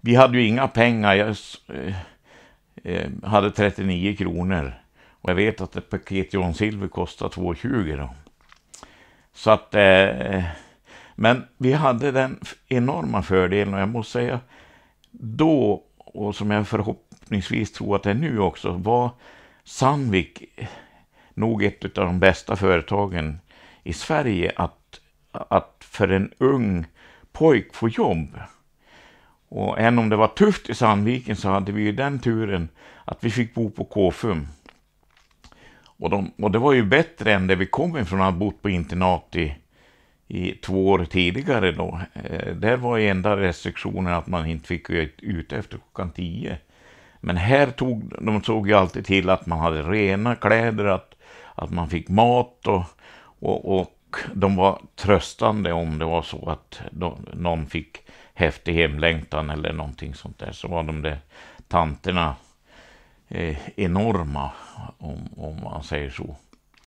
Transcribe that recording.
vi hade ju inga pengar. Jag eh, eh, hade 39 kronor. Och jag vet att ett paket John Silver kostar 2,20 då. Så att, eh, men vi hade den enorma fördelen och jag måste säga då, och som jag förhoppningsvis tror att det är nu också, var Sandvik eh, nog ett av de bästa företagen i Sverige att, att för en ung pojk få jobb. Och även om det var tufft i Sandviken så hade vi ju den turen att vi fick bo på Kåfum. Och, de, och det var ju bättre än det vi kom ifrån att ha bott på internat i, i två år tidigare då. Eh, där var ju enda restriktionen att man inte fick gå ut efter klockan tio. Men här tog de såg ju alltid till att man hade rena kläder, att, att man fick mat och, och, och de var tröstande om det var så att de, någon fick häftig hemlängtan eller någonting sånt där. Så var de där tanterna eh, enorma, om, om man säger så.